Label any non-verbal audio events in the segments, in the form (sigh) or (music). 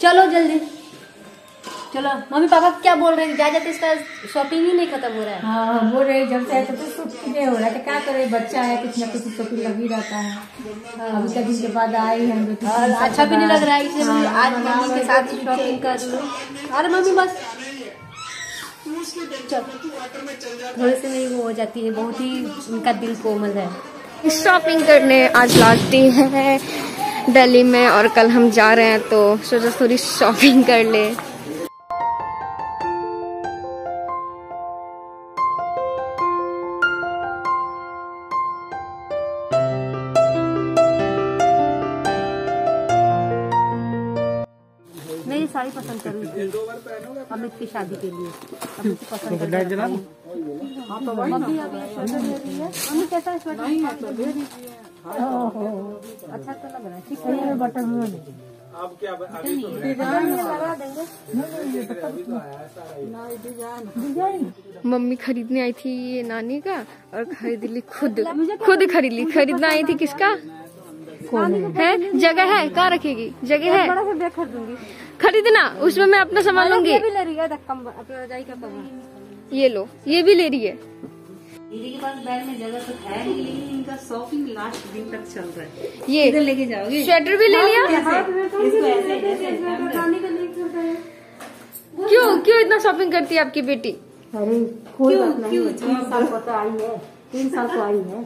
चलो जल्दी। चलो मम्मी पापा क्या बोल रहे हैं? जा जाते इसका शॉपिंग ही नहीं खत्म हो रहा है। हाँ बोल रहे जब से तो शॉपिंग नहीं हो रहा है तो क्या करे? बच्चा है कुछ ना कुछ शॉपिंग लग ही रहता है। अभी कई दिन के बाद आए हैं हम लोग अच्छा भी नहीं लग रहा है इसलिए हाँ, आज हाँ, मम्मी के हाँ, साथ शॉपिंग कर लूँ अरे मम्मी बस। चल। थोड़े से नहीं वो हो जाती है बहुत ही उनका दिल कोमल है। शॉपिंग करने आज लास्ट डे है। दिल्ली में और कल हम जा रहे हैं तो सोचा थोड़ी शॉपिंग कर ले। साड़ी पसंद कर थी। अमित की शादी के लिए। अमित की पसंद कर। हाँ, तो रही है कैसा स्वेटर अच्छा तो लग रहा है ठीक है बटन मम्मी खरीदने आई थी ये नानी का और खरीद ली खुद खुद खरीद ली। खरीदना आई थी किसका? है? जगह है? कहाँ रखेगी? जगह है? खरीदना उसमें मैं अपना सामान लूँगी। है ये लो ये भी ले रही है। दीदी के पास बैग में जगह तो है नहीं। लेकिन इनका शॉपिंग लास्ट दिन तक चल रहा है। ये इधर लेके जाओगे? स्वेटर भी ले लिया? इसको ऐसे ऐसे क्यों क्यों इतना शॉपिंग करती है आपकी बेटी? अरे कोई बात नहीं क्यों? तीन साल को तो आई है तीन साल को आई है।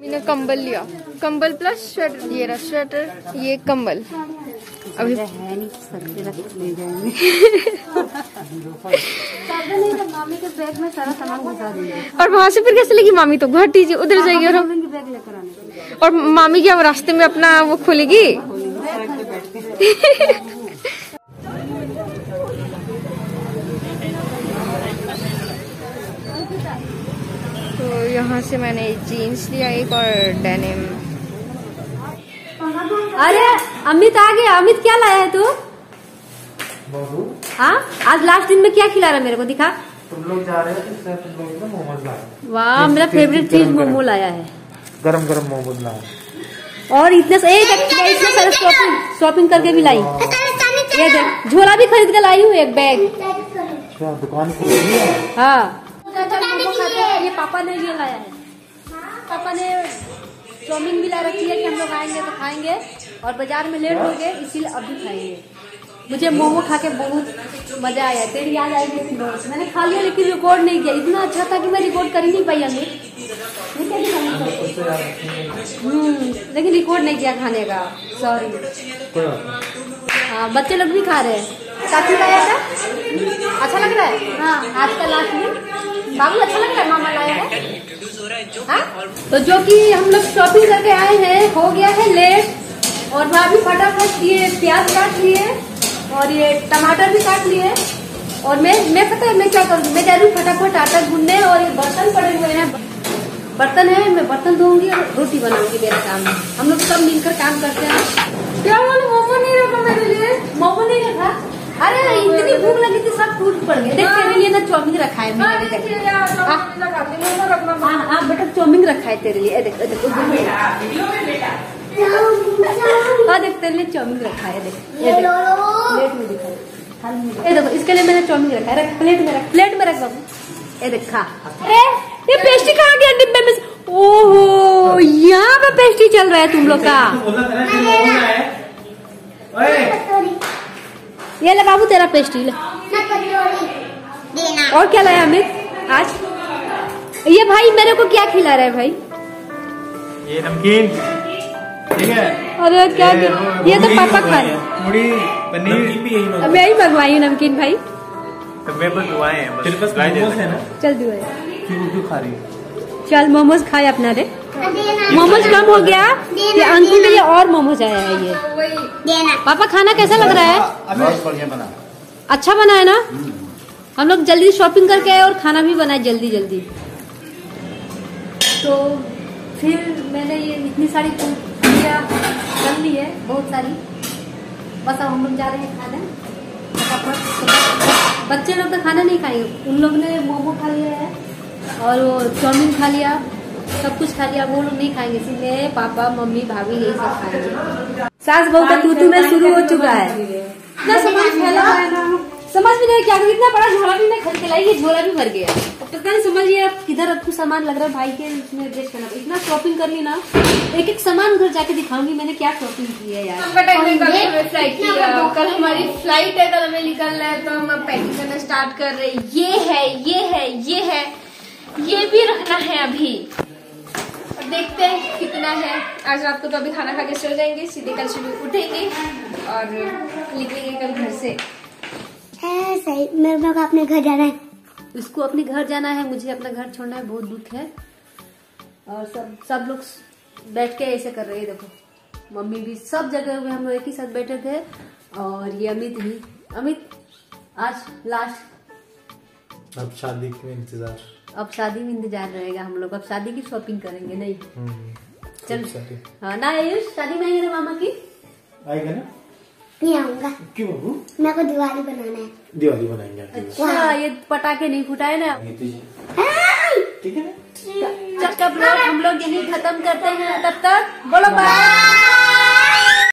मैंने कंबल लिया। कंबल प्लस स्वेटर ये रहा स्वेटर ये कंबल। अभी है नहीं रख ले जाएँगे। चादर नहीं तो मामी के बैग में सारा सामान घुसा देंगे। और वहाँ से फिर कैसे लेगी मामी? तो घर दीजिए उधर जाएगी और बैग लेकर आने और मामी क्या रास्ते में अपना वो खोलेगी? (laughs) तो यहाँ से मैंने जीन्स लिया एक और डेनिम। अरे! अमित आ गया अमित क्या लाया है तू? हाँ? आज लास्ट दिन में क्या खिला रहा है मेरे को दिखा। तुम लोग जा रहे हो तो तुम लोग ना मोमोज लाए। वाह मेरा फेवरेट चीज़ मोमो लाया है। गरम गरम मोमोज लाए। और इतने से एक मैं इतने सारे शॉपिंग शॉपिंग करके भी लाई। ये देख झोला भी खरीद के लाई हूँ एक बैग क्या दुकान खुली है? हाँ। ये पापा ने ये लाया है। पापा ने चाउमीन भी ला रखी है कि हम लोग आएँगे तो खाएँगे। और बाज़ार में लेट हो गए, इसीलिए अभी खाएँगे। मुझे मोमो खा के बहुत मज़ा आया, तेरी याद आई से। मैंने खा लिया, लेकिन रिकॉर्ड नहीं किया। इतना अच्छा था कि मैं रिकॉर्ड कर ही नहीं पाई मैं खाऊँगी? हम्म लेकिन रिकॉर्ड नहीं किया खाने का। सॉरी हाँ बच्चे लोग भी खा रहे हैं। काफ़ी लाया था? अच्छा लग रहा है? हाँ आज का लास्ट दिन बाबू अच्छा लग रहा है? मामा लाया है? हाँ? तो जो कि हम लोग शॉपिंग करके आए हैं, हो गया है लेट और भाभी फटाफट ये प्याज काट लिए और ये टमाटर भी काट लिए और मैं मैं पता है मैं क्या करूँगी मैं जा रही हूँ फटाफट आटा गूंदने और ये बर्तन पड़े हुए हैं। बर्तन है मैं बर्तन धोऊँगी और रोटी बनाऊँगी मेरे काम में हम लोग सब मिलकर काम करते हैं। क्या बोले मोमो नहीं रखा मेरे लिए? मोमो नहीं रखा? अरे इतनी भूख लगी थी सब टूट पड़ गए। देख तेरे लिए ना रखा है मैंने। देख हाँ। हाँ, हाँ बेटा चाउमीन रखा है तेरे लिए। देख देख में। हाँ देख तेरे लिए चाउमीन रखा है देख ये देख प्लेट में। ये देखो इसके लिए मैंने चाउमीन रखा है रख प्लेट में रख प्लेट में रख बाबू ये देख खा। अरे ये पेस्ट्री कहाँ गया डिब्बे में? ओहो यहाँ पे पेस्ट्री चल रहा है तुम लोग का। ये ले बाबू तेरा पेस्ट्री ले। और क्या लाया अमित आज? ये भाई मेरे को क्या खिला रहा है भाई? ये नमकीन। ठीक है? अरे क्या ये ये तो पापा खा रहे हैं पूरी पनीर भी यही अब मैं ही मंगवाई हूँ नमकीन भाई। तो मैं बस दुआएँ हैं तेरे पास मोमोज है ना? चल दो क्यों क्यों खा रही है? चल मोमोज खाए अपना रे। मोमोज कम हो गया। ये अंकुल के लिए और मोमोज आया है ये। पापा खाना कैसा लग रहा है? बहुत बढ़िया बना। अच्छा बना है ना? हम लोग जल्दी शॉपिंग करके आए और खाना भी बनाए जल्दी जल्दी। तो फिर मैंने ये इतनी सारी पूरियाँ कर ली है बहुत सारी। बस अब हम लोग जा रहे हैं खाने। फटाफट। बच्चे लोग तो खाना नहीं खाएँगे। उन लोग ने मोमो खा लिया है और वो चाउमीन खा लिया। सब कुछ खा लिया। वो लोग नहीं खाएँगे इसीलिए पापा मम्मी भाभी यही सब खाएँगे। सास बहू का तू में शुरू हो चुका है। फैला ना समझ भी नहीं क्या इतना बड़ा झोला भी मैं खरीद के लाई ये झोला भी भर गया। अब पता नहीं समझिए अब किधर आपको सामान लग रहा है भाई के उसमें एडजस्ट करना। इतना शॉपिंग कर ली ना एक एक सामान उधर जाके दिखाऊँगी मैंने क्या शॉपिंग की है यार। कल हमें फ़्लाइट की। कल हमारी (laughs) फ़्लाइट है कल हमें निकलना है तो हम पैकिंग करना स्टार्ट कर रहे हैं। ये है ये है ये है ये भी रखना है अभी। और देखते हैं कितना है। आज रात को तो अभी खाना खा के सो जाएँगे सीधे कल सुबह उठेंगे और निकलेंगे कल घर से। है सही। मेरे को अपने घर जाना है। उसको अपने घर जाना है मुझे अपना घर छोड़ना है बहुत दुख है। और सब सब लोग बैठ के ऐसे कर रहे हैं देखो। मम्मी भी सब जगह में हम लोग एक ही साथ बैठे थे और ये अमित भी। अमित आज लास्ट अब शादी के इंतज़ार। अब शादी में इंतज़ार रहेगा हम लोग। अब शादी की शॉपिंग करेंगे नहीं? हम्म, चल। हाँ ना आयुष शादी में आएँगे ना मामा की? आएगा ना? नहीं आऊँगा। क्यों? बाबू मेरे को दिवाली बनाना है। दिवाली बनाएँगे अच्छा ये पटाखे नहीं फुटाए ना? ठीक है हम लोग यही खत्म करते हैं। तब तक बोलो बाय